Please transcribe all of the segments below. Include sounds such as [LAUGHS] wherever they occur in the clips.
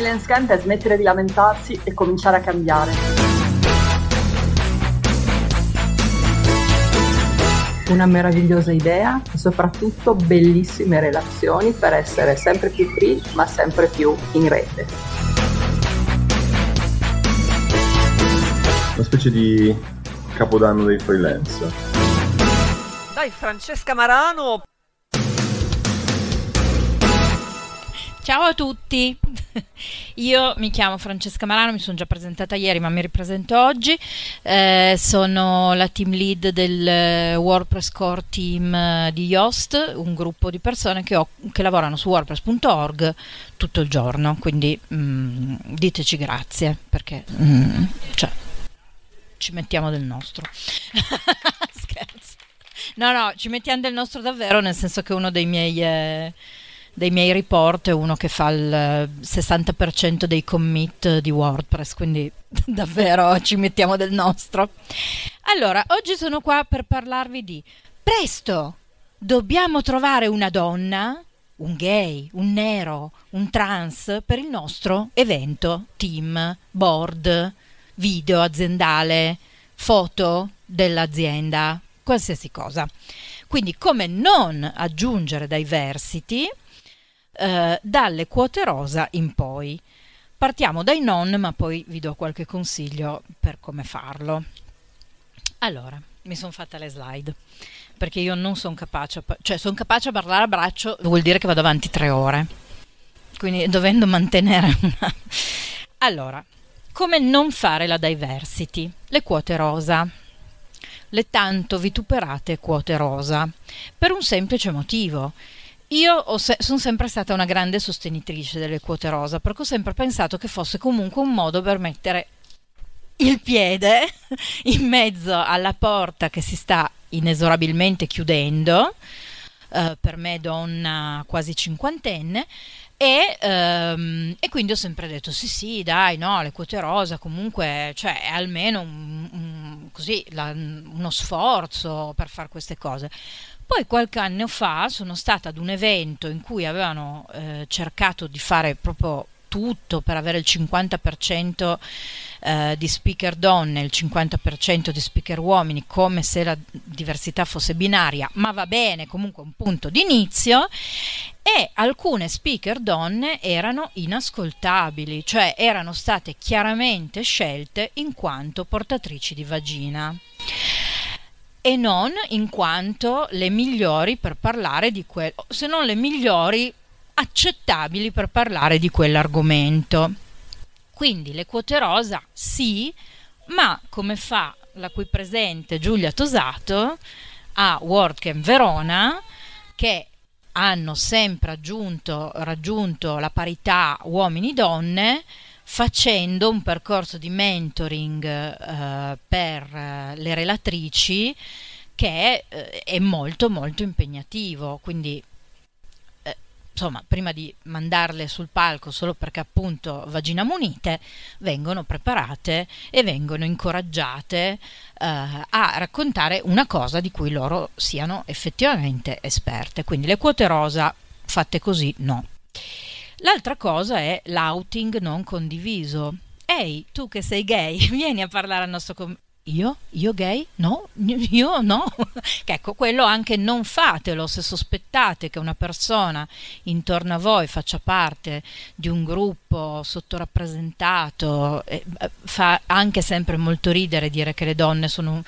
freelance camp è smettere di lamentarsi e cominciare a cambiare. Una meravigliosa idea e soprattutto bellissime relazioni per essere sempre più free ma sempre più in rete. Una specie di capodanno dei freelance. Dai Francesca Marano, Ciao a tutti, [LAUGHS] io mi chiamo Francesca Marano, mi sono già presentata ieri ma mi ripresento oggi, eh, sono la team lead del eh, WordPress Core Team eh, di Yoast, un gruppo di persone che, ho, che lavorano su wordpress.org tutto il giorno, quindi mm, diteci grazie perché mm, cioè, ci mettiamo del nostro. [LAUGHS] Scherzo. No, no, ci mettiamo del nostro davvero, nel senso che uno dei miei... Eh, dei miei report è uno che fa il 60% dei commit di WordPress, quindi [LAUGHS] davvero ci mettiamo del nostro. Allora, oggi sono qua per parlarvi di presto, dobbiamo trovare una donna, un gay, un nero, un trans per il nostro evento, team, board, video aziendale, foto dell'azienda, qualsiasi cosa. Quindi come non aggiungere diversity eh, dalle quote rosa in poi. Partiamo dai non, ma poi vi do qualche consiglio per come farlo. Allora, mi sono fatta le slide perché io non sono capace, cioè sono capace a parlare a braccio, vuol dire che vado avanti tre ore. Quindi dovendo mantenere [LAUGHS] una... Allora, come non fare la diversity? Le quote rosa. Le tanto vituperate quote rosa. Per un semplice motivo io se- sono sempre stata una grande sostenitrice delle quote rosa, perché ho sempre pensato che fosse comunque un modo per mettere il piede [LAUGHS] in mezzo alla porta che si sta inesorabilmente chiudendo, eh, per me donna quasi cinquantenne, e, ehm, e, quindi ho sempre detto sì sì dai no le quote rosa comunque cioè è almeno un, un, così, la, uno sforzo per fare queste cose poi qualche anno fa sono stata ad un evento in cui avevano eh, cercato di fare proprio tutto per avere il 50% eh, di speaker donne il 50% di speaker uomini, come se la diversità fosse binaria, ma va bene, comunque un punto di inizio. E alcune speaker donne erano inascoltabili, cioè erano state chiaramente scelte in quanto portatrici di vagina e non in quanto le migliori per parlare di quello, se non le migliori accettabili per parlare di quell'argomento. Quindi le quote rosa sì, ma come fa la qui presente Giulia Tosato a WordCamp Verona, che hanno sempre aggiunto, raggiunto la parità uomini-donne, facendo un percorso di mentoring eh, per eh, le relatrici che eh, è molto molto impegnativo. Quindi eh, insomma prima di mandarle sul palco solo perché appunto vagina munite vengono preparate e vengono incoraggiate eh, a raccontare una cosa di cui loro siano effettivamente esperte. Quindi le quote rosa fatte così no L'altra cosa è l'outing non condiviso. Ehi, tu che sei gay, [LAUGHS] vieni a parlare al nostro com- io? Io gay? No, [LAUGHS] io no. [LAUGHS] ecco, quello anche non fatelo se sospettate che una persona intorno a voi faccia parte di un gruppo sottorappresentato. Eh, fa anche sempre molto ridere dire che le donne sono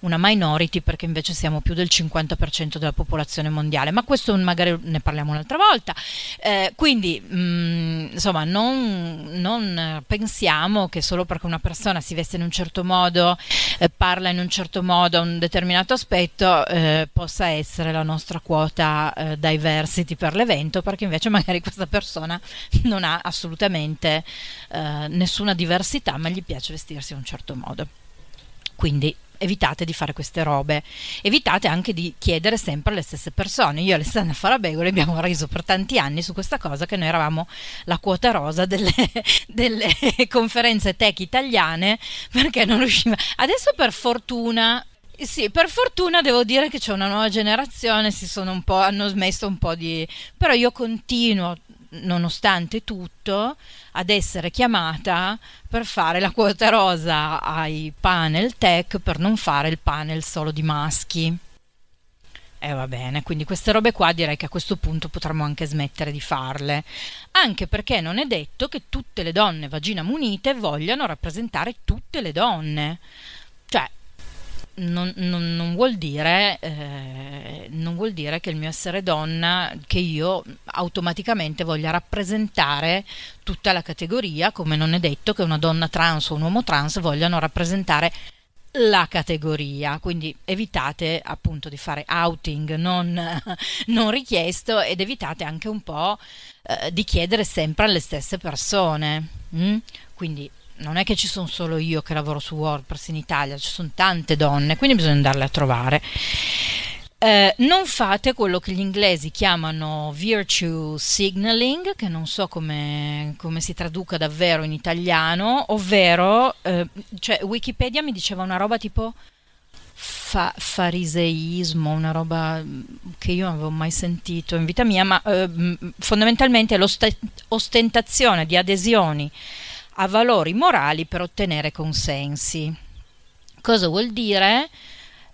una minority perché invece siamo più del 50% della popolazione mondiale, ma questo magari ne parliamo un'altra volta. Eh, quindi, mh, mm, insomma, non, non pensiamo che solo perché una persona si veste in un certo modo eh, parla in un certo modo a un determinato aspetto eh, possa essere la nostra quota eh, diversity per l'evento perché invece magari questa persona non ha assolutamente eh, nessuna diversità ma gli piace vestirsi in un certo modo quindi evitate di fare queste robe, evitate anche di chiedere sempre alle stesse persone. Io e Alessandra Farabegole abbiamo reso per tanti anni su questa cosa che noi eravamo la quota rosa delle, [LAUGHS] delle [LAUGHS] conferenze tech italiane perché non riusciva. Adesso per fortuna sì, per fortuna devo dire che c'è una nuova generazione, si sono un po', hanno smesso un po' di... però io continuo nonostante tutto, ad essere chiamata per fare la quota rosa ai panel tech per non fare il panel solo di maschi. E eh, va bene, quindi queste robe qua direi che a questo punto potremmo anche smettere di farle, anche perché non è detto che tutte le donne vagina munite vogliano rappresentare tutte le donne. Cioè, non, non, non, vuol dire, eh, non vuol dire che il mio essere donna, che io automaticamente voglia rappresentare tutta la categoria, come non è detto che una donna trans o un uomo trans vogliano rappresentare la categoria, quindi evitate appunto di fare outing non, [LAUGHS] non richiesto ed evitate anche un po' eh, di chiedere sempre alle stesse persone. Mm? Quindi non è che ci sono solo io che lavoro su WordPress in Italia, ci sono tante donne, quindi bisogna andarle a trovare. Eh, non fate quello che gli inglesi chiamano virtue signaling, che non so come, come si traduca davvero in italiano, ovvero, eh, cioè, Wikipedia mi diceva una roba tipo fa- fariseismo, una roba che io non avevo mai sentito in vita mia, ma eh, fondamentalmente l'ostentazione di adesioni a valori morali per ottenere consensi. Cosa vuol dire?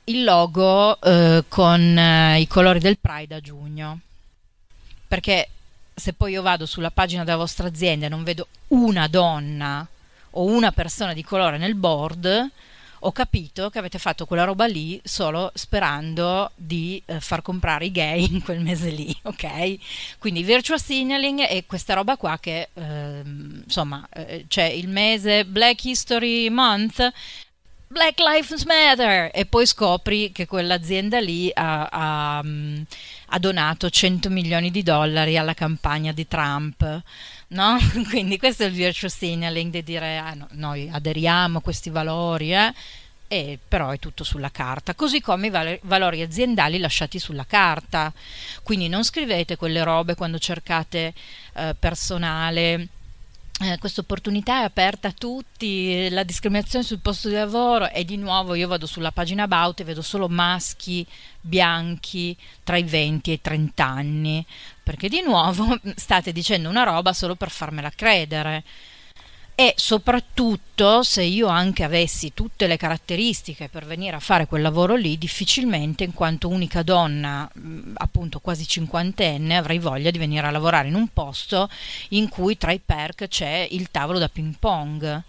il logo eh, con eh, i colori del Pride a giugno. Perché se poi io vado sulla pagina della vostra azienda e non vedo una donna o una persona di colore nel board, ho capito che avete fatto quella roba lì solo sperando di eh, far comprare i gay in quel mese lì, [LAUGHS] ok? Quindi virtual signaling e questa roba qua che eh, insomma eh, c'è il mese Black History Month Black Lives Matter e poi scopri che quell'azienda lì ha, ha, ha, donato 100 milioni di dollari alla campagna di Trump. No? [LAUGHS] Quindi questo è il virtue signaling di dire ah, no, noi aderiamo a questi valori, eh? e però è tutto sulla carta, così come i val- valori aziendali lasciati sulla carta. Quindi non scrivete quelle robe quando cercate eh, personale eh, questa opportunità è aperta a tutti, la discriminazione sul posto di lavoro e di nuovo io vado sulla pagina About e vedo solo maschi bianchi tra i 20 e i 30 anni, perché di nuovo [LAUGHS] state dicendo una roba solo per farmela credere. E soprattutto se io anche avessi tutte le caratteristiche per venire a fare quel lavoro lì, difficilmente in quanto unica donna, appunto quasi cinquantenne, avrei voglia di venire a lavorare in un posto in cui tra i perk c'è il tavolo da ping pong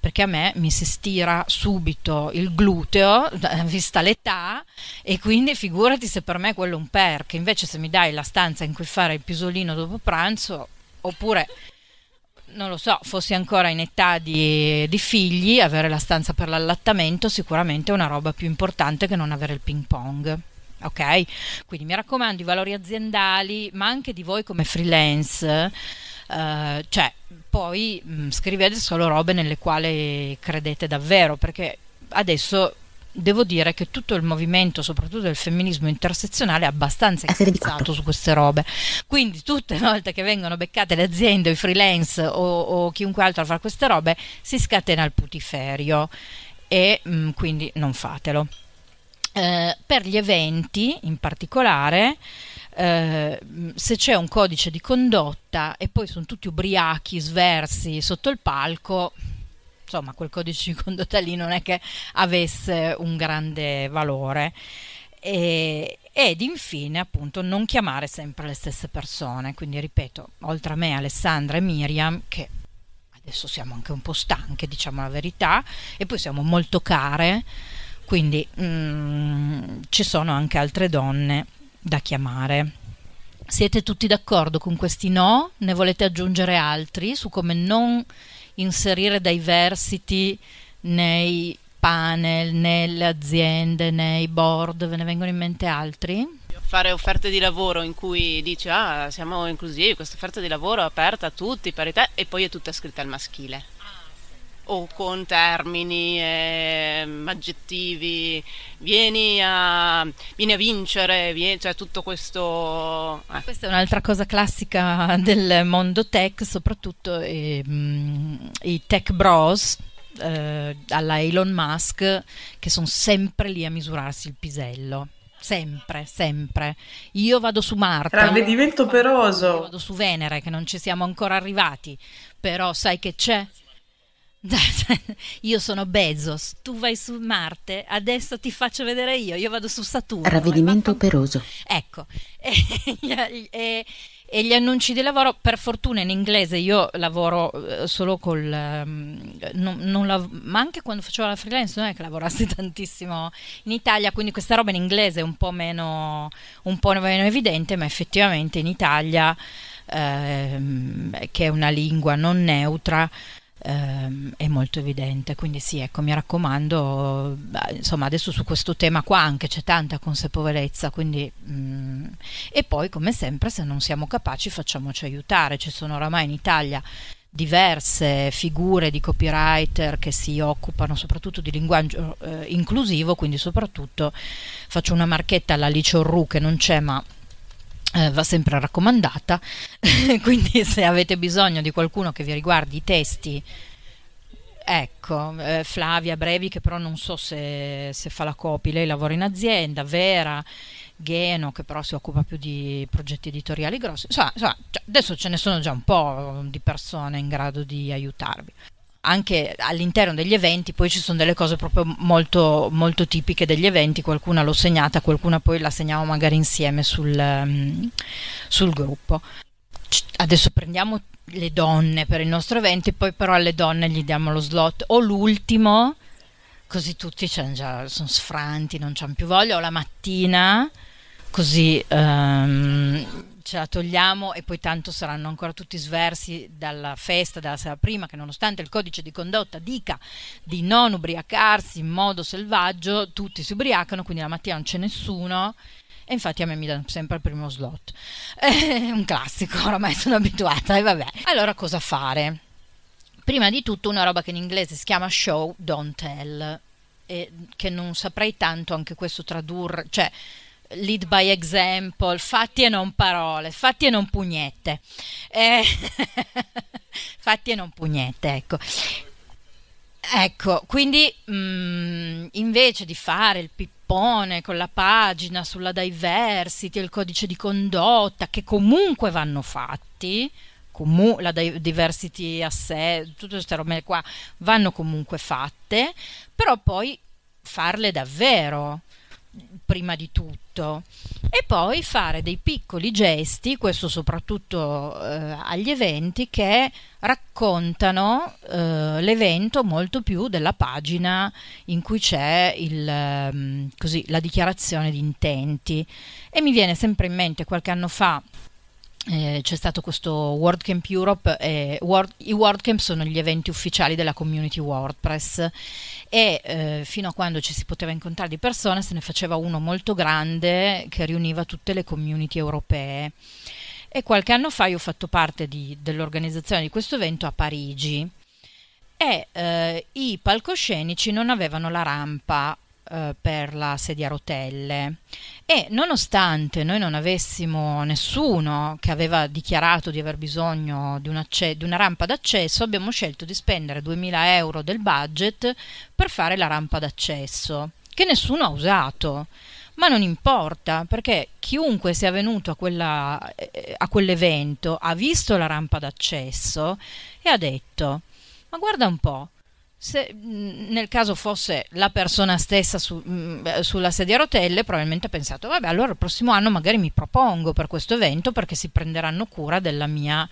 perché a me mi si stira subito il gluteo, vista l'età, e quindi figurati se per me quello è un perk. Invece se mi dai la stanza in cui fare il pisolino dopo pranzo, oppure non lo so, fossi ancora in età di, di, figli, avere la stanza per l'allattamento sicuramente è una roba più importante che non avere il ping pong. Ok? Quindi mi raccomando i valori aziendali, ma anche di voi come freelance. Uh, cioè, poi mh, mm, scrivete solo robe nelle quali credete davvero, perché adesso devo dire che tutto il movimento, soprattutto del femminismo intersezionale, è abbastanza incazzato su queste robe. Quindi tutte le volte che vengono beccate le aziende, i freelance o, o chiunque altro a fare queste robe, si scatena il putiferio e mh, mm, quindi non fatelo. Eh, per gli eventi in particolare, eh, se c'è un codice di condotta e poi sono tutti ubriachi, sversi sotto il palco, insomma quel codice di condotta lì non è che avesse un grande valore. E, ed infine appunto non chiamare sempre le stesse persone, quindi ripeto, oltre a me Alessandra e Miriam che adesso siamo anche un po' stanche, diciamo la verità, e poi siamo molto care, quindi mm, ci sono anche altre donne da chiamare. Siete tutti d'accordo con questi no? Ne volete aggiungere altri su come non inserire diversity nei panel, nelle aziende, nei board, ve ne vengono in mente altri? Fare offerte di lavoro in cui dici ah siamo inclusivi, questa offerta di lavoro è aperta a tutti, parità, e poi è tutta scritta al maschile o con termini, eh, aggettivi, vieni a, vieni a vincere, vieni, cioè tutto questo... Eh. Questa è un'altra cosa classica del mondo tech, soprattutto eh, i tech bros. Eh, alla Elon Musk che sono sempre lì a misurarsi il pisello sempre, sempre. Io vado su Marte. Ravvedimento peroso. Io vado su Venere, che non ci siamo ancora arrivati. Però sai che c'è? Io sono Bezos, tu vai su Marte, adesso ti faccio vedere io, io vado su Saturno. Ravvedimento peroso. Ecco, [LAUGHS] e, e, e, gli annunci di lavoro, per fortuna in inglese, io lavoro eh, solo col... Um, non, non lav- ma anche quando facevo la freelance non è che lavorassi [LAUGHS] tantissimo in Italia, quindi questa roba in inglese è un po' meno, un po meno evidente, ma effettivamente in Italia, ehm, che è una lingua non neutra, ehm, è molto evidente. Quindi sì, ecco, mi raccomando, insomma, adesso su questo tema qua anche c'è tanta consapevolezza, quindi mh, mm, e poi come sempre se non siamo capaci facciamoci aiutare, ci sono oramai in Italia diverse figure di copywriter che si occupano soprattutto di linguaggio eh, inclusivo, quindi soprattutto faccio una marchetta alla Lice Orru che non c'è ma eh, va sempre raccomandata, [LAUGHS] quindi se avete bisogno di qualcuno che vi riguardi i testi, ecco, eh, Flavia Brevi che però non so se, se, fa la copy, lei lavora in azienda, Vera, Gheno che però si occupa più di progetti editoriali grossi, insomma, insomma cioè, adesso ce ne sono già un po' di persone in grado di aiutarvi anche all'interno degli eventi poi ci sono delle cose proprio molto, molto tipiche degli eventi, qualcuna l'ho segnata, qualcuna poi la segniamo magari insieme sul, um, sul gruppo. Adesso prendiamo le donne per il nostro evento e poi però alle donne gli diamo lo slot o l'ultimo, così tutti già, sono sfranti, non hanno più voglia, o la mattina, così um, ce la togliamo e poi tanto saranno ancora tutti sversi dalla festa della sera prima che nonostante il codice di condotta dica di non ubriacarsi in modo selvaggio, tutti si ubriacano, quindi la mattina non c'è nessuno e infatti a me mi danno sempre il primo slot. È [LAUGHS] un classico, oramai sono abituata e vabbè. Allora cosa fare? Prima di tutto una roba che in inglese si chiama show, don't tell, e che non saprei tanto anche questo tradurre, cioè lead by example, fatti e non parole, fatti e non pugnette. Eh, [LAUGHS] fatti e non pugnette, ecco. Ecco, quindi mh, mm, invece di fare il pippone con la pagina sulla diversity e il codice di condotta, che comunque vanno fatti, comu- la diversity a sé, tutte queste robe qua vanno comunque fatte, però poi farle davvero prima di tutto e poi fare dei piccoli gesti, questo soprattutto eh, agli eventi, che raccontano eh, l'evento molto più della pagina in cui c'è il, ehm, così, la dichiarazione di intenti. E mi viene sempre in mente qualche anno fa eh, c'è stato questo WordCamp Europe, eh, Word, i WordCamp sono gli eventi ufficiali della community WordPress e eh, fino a quando ci si poteva incontrare di persone se ne faceva uno molto grande che riuniva tutte le community europee. E qualche anno fa io ho fatto parte di, dell'organizzazione di questo evento a Parigi e eh, i palcoscenici non avevano la rampa eh, per la sedia a rotelle e nonostante noi non avessimo nessuno che aveva dichiarato di aver bisogno di, di una rampa d'accesso, abbiamo scelto di spendere 2000 euro del budget per fare la rampa d'accesso, che nessuno ha usato. Ma non importa, perché chiunque sia venuto a, quella, eh, a quell'evento ha visto la rampa d'accesso e ha detto, ma guarda un po', se nel caso fosse la persona stessa su, mh, sulla sedia a rotelle, probabilmente ha pensato, vabbè, allora il prossimo anno magari mi propongo per questo evento perché si prenderanno cura della mia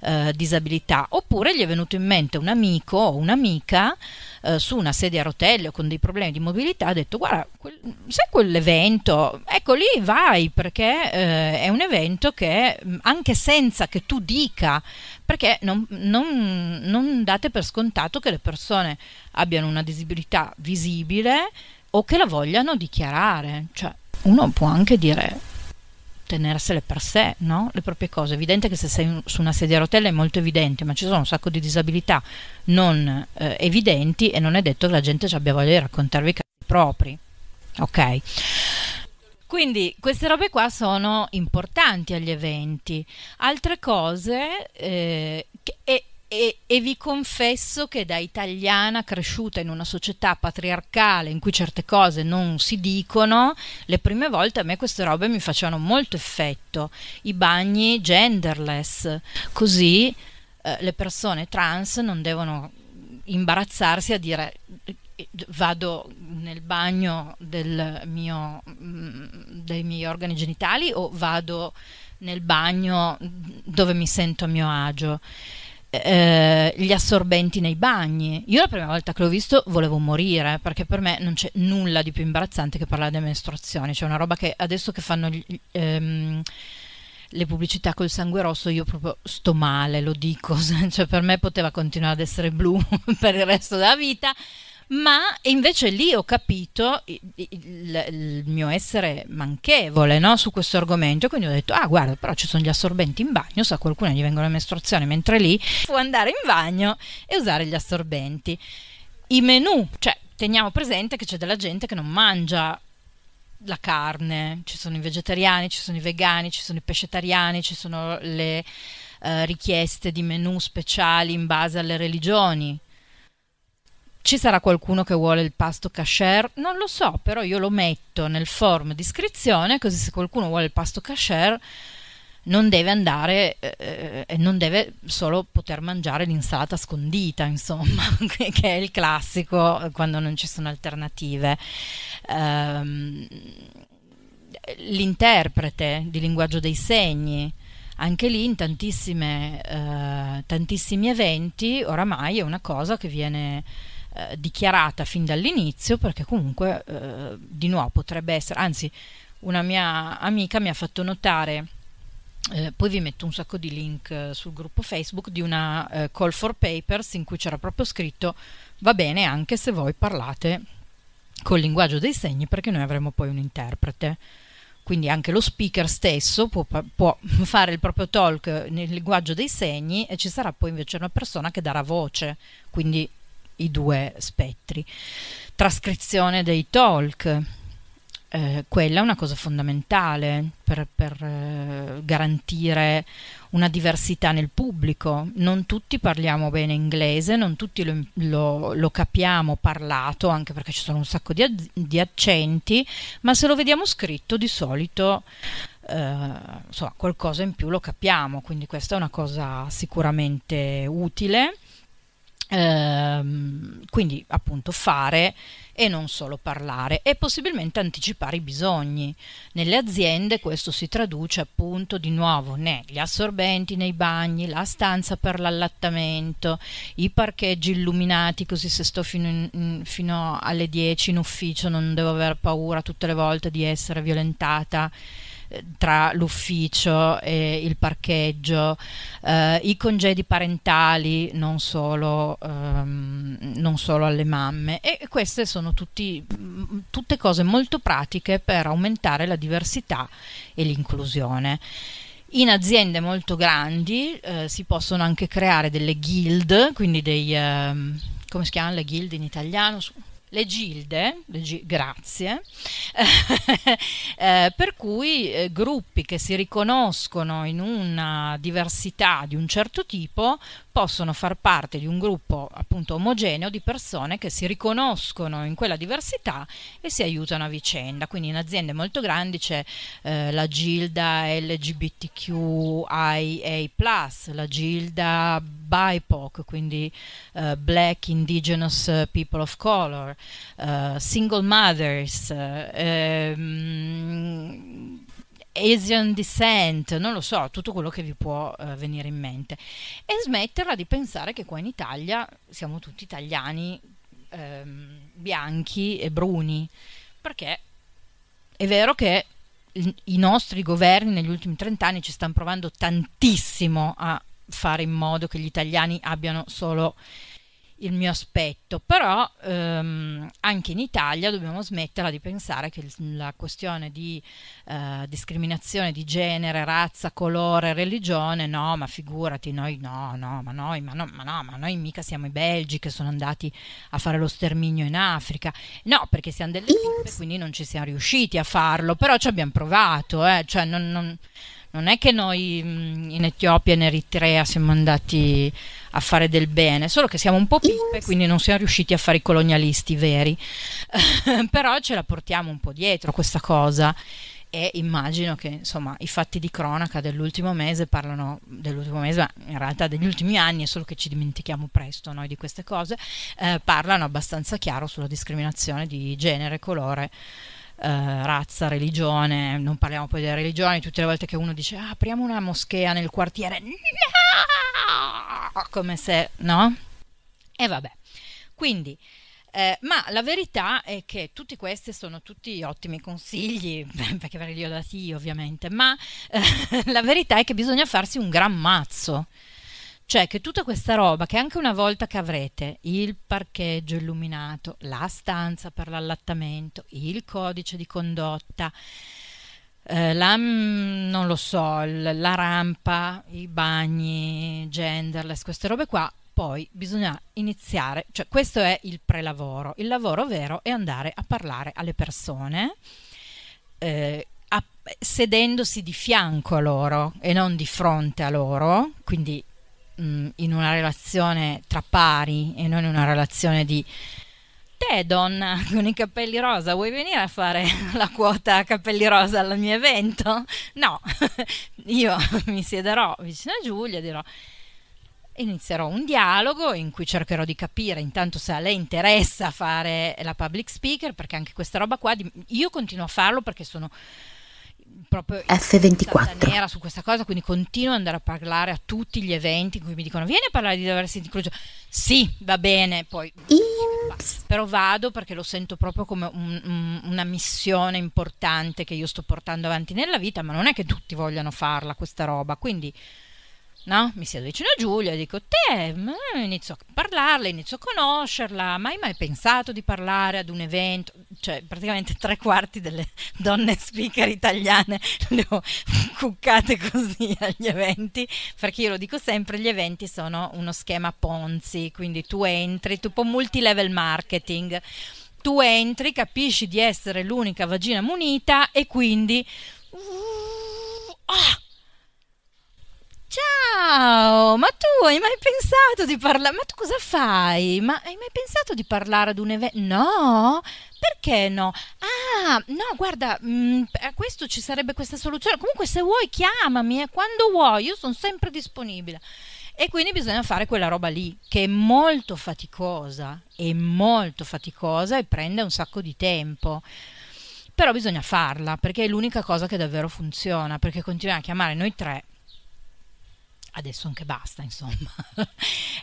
eh, disabilità. Oppure gli è venuto in mente un amico o un'amica eh, su una sedia a rotelle o con dei problemi di mobilità, ha detto, guarda, quel, sai quell'evento? Ecco lì vai perché eh, è un evento che anche senza che tu dica perché non, non, non date per scontato che le persone abbiano una disabilità visibile o che la vogliano dichiarare. Cioè, uno può anche dire tenersele per sé, no? Le proprie cose. È evidente che se sei su una sedia a rotelle è molto evidente, ma ci sono un sacco di disabilità non eh, evidenti e non è detto che la gente abbia voglia di raccontarvi i casi propri. Ok? Quindi queste robe qua sono importanti agli eventi. Altre cose, eh, che, e e, e, vi confesso che da italiana cresciuta in una società patriarcale in cui certe cose non si dicono, le prime volte a me queste robe mi facevano molto effetto. I bagni genderless, così eh, le persone trans non devono imbarazzarsi a dire eh, vado nel bagno mio, mm, dei miei organi genitali o vado nel bagno dove mi sento a mio agio eh, gli assorbenti nei bagni. Io la prima volta che l'ho visto volevo morire perché per me non c'è nulla di più imbarazzante che parlare delle mestruazioni. C'è una roba che adesso che fanno gli, ehm, le pubblicità col sangue rosso io proprio sto male, lo dico. [LAUGHS] cioè per me poteva continuare ad essere blu [LAUGHS] per il resto della vita ma invece lì ho capito il, il, il mio essere manchevole no, su questo argomento, quindi ho detto, ah guarda, però ci sono gli assorbenti in bagno, se a qualcuno gli vengono le mestruazioni mentre lì può andare in bagno e usare gli assorbenti. I menù, cioè teniamo presente che c'è della gente che non mangia la carne, ci sono i vegetariani, ci sono i vegani, ci sono i pescetariani, ci sono le uh, richieste di menù speciali in base alle religioni ci sarà qualcuno che vuole il pasto kasher? Non lo so, però io lo metto nel form di iscrizione, così se qualcuno vuole il pasto kasher non deve andare e eh, eh, non deve solo poter mangiare l'insalata scondita, insomma, [LAUGHS] che è il classico quando non ci sono alternative. Um, l'interprete di linguaggio dei segni, anche lì in uh, tantissimi eventi oramai è una cosa che viene eh, dichiarata fin dall'inizio perché comunque eh, di nuovo potrebbe essere, anzi una mia amica mi ha fatto notare eh, poi vi metto un sacco di link eh, sul gruppo Facebook di una eh, call for papers in cui c'era proprio scritto va bene anche se voi parlate col linguaggio dei segni perché noi avremo poi un interprete. Quindi anche lo speaker stesso può, può, [LAUGHS] fare il proprio talk nel linguaggio dei segni e ci sarà poi invece una persona che darà voce, quindi i due spettri. Trascrizione dei talk, eh, quella è una cosa fondamentale per, per eh, garantire una diversità nel pubblico. Non tutti parliamo bene inglese, non tutti lo, lo, lo capiamo parlato, anche perché ci sono un sacco di, di accenti, ma se lo vediamo scritto di solito eh, insomma, qualcosa in più lo capiamo, quindi questa è una cosa sicuramente utile. Ehm, quindi appunto fare e non solo parlare e possibilmente anticipare i bisogni. Nelle aziende questo si traduce appunto di nuovo negli assorbenti nei bagni, la stanza per l'allattamento, i parcheggi illuminati così se sto fino, in, fino alle 10 in ufficio non devo aver paura tutte le volte di essere violentata tra l'ufficio e il parcheggio, eh, i congedi parentali, non solo, ehm, non solo, alle mamme. E queste sono tutti, tutte cose molto pratiche per aumentare la diversità e l'inclusione. In aziende molto grandi eh, si possono anche creare delle guild, quindi dei... Eh, come si chiamano le guild in italiano? Le gilde, le gi- grazie, [LAUGHS] eh, per cui eh, gruppi che si riconoscono in una diversità di un certo tipo possono far parte di un gruppo appunto omogeneo di persone che si riconoscono in quella diversità e si aiutano a vicenda. Quindi in aziende molto grandi c'è eh, la gilda LGBTQIA+, la gilda BIPOC, quindi uh, Black Indigenous People of Color, uh, Single Mothers, um, Asian descent, non lo so, tutto quello che vi può uh, venire in mente. E smetterla di pensare che qua in Italia siamo tutti italiani ehm, bianchi e bruni, perché è vero che i nostri governi negli ultimi 30 anni ci stanno provando tantissimo a fare in modo che gli italiani abbiano solo il mio aspetto, però ehm, anche in Italia dobbiamo smetterla di pensare che la questione di eh, discriminazione di genere, razza, colore, religione, no, ma figurati, noi no, no, ma noi, ma no, ma no, ma noi mica siamo i belgi che sono andati a fare lo sterminio in Africa, no, perché siamo delle pippe, quindi non ci siamo riusciti a farlo, però ci abbiamo provato, eh, cioè non, non non è che noi mh, in Etiopia e in Eritrea siamo andati a fare del bene, solo che siamo un po' pippe, quindi non siamo riusciti a fare i colonialisti veri, [LAUGHS] però ce la portiamo un po' dietro questa cosa e immagino che insomma i fatti di cronaca dell'ultimo mese parlano dell'ultimo mese, ma in realtà degli ultimi anni, è solo che ci dimentichiamo presto noi di queste cose, eh, parlano abbastanza chiaro sulla discriminazione di genere, colore. Uh, razza, religione, non parliamo poi delle religioni, tutte le volte che uno dice ah, apriamo una moschea nel quartiere, no! come se, no? E vabbè, quindi eh, ma la verità è che tutti questi sono tutti ottimi consigli, [LAUGHS] perché ve li ho dati io ovviamente, ma eh, [LAUGHS] la verità è che bisogna farsi un gran mazzo. Cioè che tutta questa roba, che anche una volta che avrete il parcheggio illuminato, la stanza per l'allattamento, il codice di condotta, eh, la, mm, non lo so, la rampa, i bagni, genderless, queste robe qua, poi bisogna iniziare, cioè questo è il prelavoro. Il lavoro vero è andare a parlare alle persone eh, sedendosi di fianco a loro e non di fronte a loro, quindi mh, mm, in una relazione tra pari e non in una relazione di te donna [LAUGHS] con i capelli rosa vuoi venire a fare [LAUGHS] la quota capelli rosa al mio evento? No, [LAUGHS] io mi siederò vicino a Giulia e dirò inizierò un dialogo in cui cercherò di capire intanto se a lei interessa fare la public speaker, perché anche questa roba qua, io continuo a farlo perché sono proprio F24 nera su questa cosa, quindi continuo ad andare a parlare a tutti gli eventi in cui mi dicono vieni a parlare di diversity inclusion. Sì, va bene, poi però vado perché lo sento proprio come un, un, una missione importante che io sto portando avanti nella vita, ma non è che tutti vogliano farla questa roba, quindi no? Mi siedo vicino a Giulia e dico, te, inizio a parlarle, inizio a conoscerla, ma hai mai pensato di parlare ad un evento? Cioè, praticamente tre quarti delle donne speaker italiane [LAUGHS] le ho cuccate così agli eventi, perché io lo dico sempre, gli eventi sono uno schema Ponzi, quindi tu entri, tipo multilevel marketing, tu entri, capisci di essere l'unica vagina munita e quindi... Uh, ah, Ciao, ma tu hai mai pensato di parlare? Ma tu cosa fai? Ma hai mai pensato di parlare ad un evento? No? Perché no? Ah, no, guarda, mh, mm, a questo ci sarebbe questa soluzione. Comunque, se vuoi, chiamami, eh, quando vuoi, io sono sempre disponibile. E quindi bisogna fare quella roba lì, che è molto faticosa, è molto faticosa e prende un sacco di tempo però bisogna farla perché è l'unica cosa che davvero funziona perché continuare a chiamare noi tre adesso anche basta, insomma. [LAUGHS]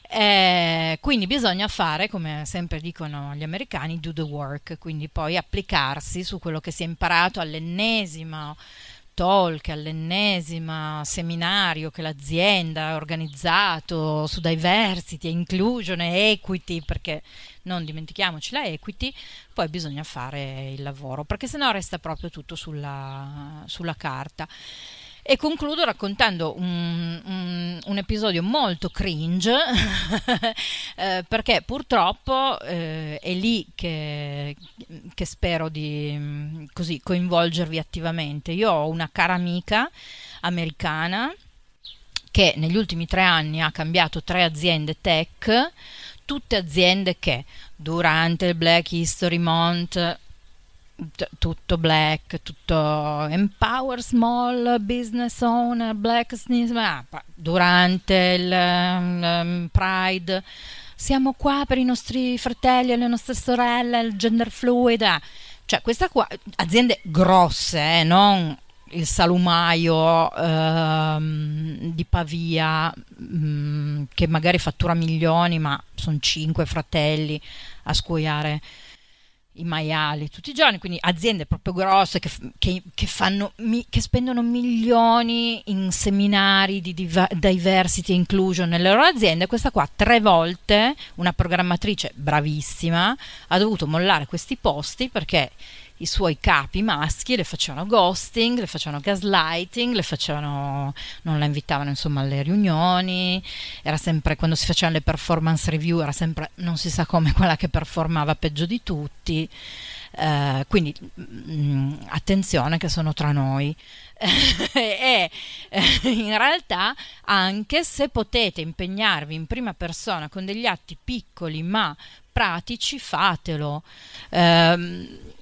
eh, quindi bisogna fare, come sempre dicono gli americani, do the work, quindi poi applicarsi su quello che si è imparato all'ennesimo talk, all'ennesimo seminario che l'azienda ha organizzato su diversity, inclusion e equity, perché non dimentichiamoci la equity, poi bisogna fare il lavoro, perché sennò resta proprio tutto sulla, sulla carta. E concludo raccontando un, un, un episodio molto cringe, [LAUGHS] eh, perché purtroppo eh, è lì che, che spero di così, coinvolgervi attivamente. Io ho una cara amica americana che negli ultimi tre anni ha cambiato tre aziende tech, tutte aziende che durante il Black History Month tutto black, tutto empower small business owner, black ah, durante il um, Pride siamo qua per i nostri fratelli e le nostre sorelle, il gender fluid, ah. cioè questa qua, aziende grosse, eh, non il salumaio ehm, di Pavia mh, mm, che magari fattura milioni ma sono cinque fratelli a scuoiare i maiali tutti i giorni, quindi aziende proprio grosse che, che, che, fanno, che spendono milioni in seminari di diversity e inclusion nelle loro aziende. Questa qua tre volte, una programmatrice bravissima, ha dovuto mollare questi posti perché i suoi capi maschi le facevano ghosting, le facevano gaslighting, le facevano, non la invitavano insomma alle riunioni, era sempre quando si facevano le performance review, era sempre non si sa come [LAUGHS] quella che performava peggio di tutti. Uh, quindi mh, mm, attenzione che sono tra noi. [LAUGHS] e in realtà anche se potete impegnarvi in prima persona con degli atti piccoli ma pratici, fatelo. Um,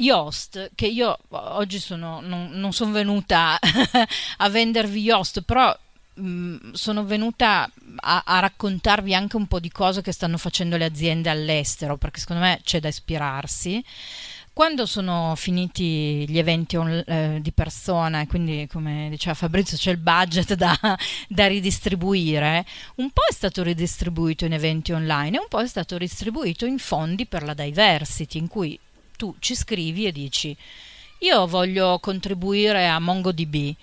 Yoast, che io oggi sono, non, non sono venuta [LAUGHS] a vendervi Yoast, però mh, sono venuta a, a, raccontarvi anche un po' di cose che stanno facendo le aziende all'estero, perché secondo me c'è da ispirarsi. Quando sono finiti gli eventi on, eh, di persona, quindi come diceva Fabrizio c'è il budget da, [LAUGHS] da, ridistribuire, un po' è stato ridistribuito in eventi online e un po' è stato distribuito in fondi per la diversity, in cui tu ci scrivi e dici io voglio contribuire a MongoDB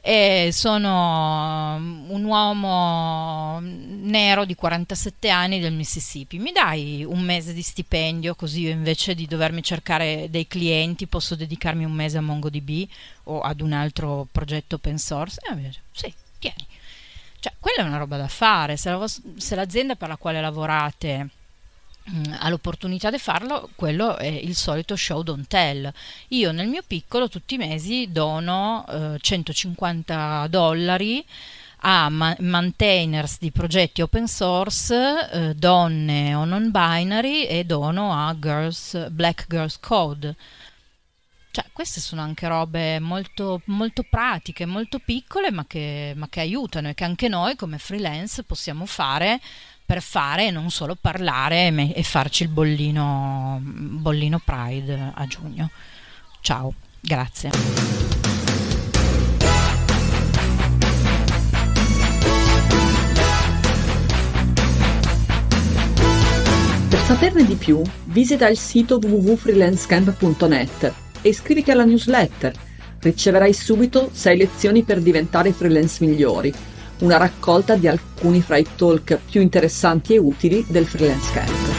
e sono un uomo nero di 47 anni del Mississippi. Mi dai un mese di stipendio così io invece di dovermi cercare dei clienti posso dedicarmi un mese a MongoDB o ad un altro progetto open source? Eh, sì, tieni. Cioè, quella è una roba da fare. Se, la, se l'azienda per la quale lavorate Mm, ha l'opportunità di farlo, quello è il solito show don't tell. Io nel mio piccolo tutti i mesi dono eh, 150 dollari a ma- maintainers di progetti open source, eh, donne o non binary e dono a girls, Black Girls Code. Cioè, queste sono anche robe molto, molto pratiche, molto piccole, ma che, ma che aiutano e che anche noi come freelance possiamo fare per fare e non solo parlare e farci il bollino, bollino Pride a giugno. Ciao, grazie. Per saperne di più, visita il sito www.freelancecamp.net e iscriviti alla newsletter. Riceverai subito 6 lezioni per diventare freelance migliori una raccolta di alcuni fra i talk più interessanti e utili del freelance camp.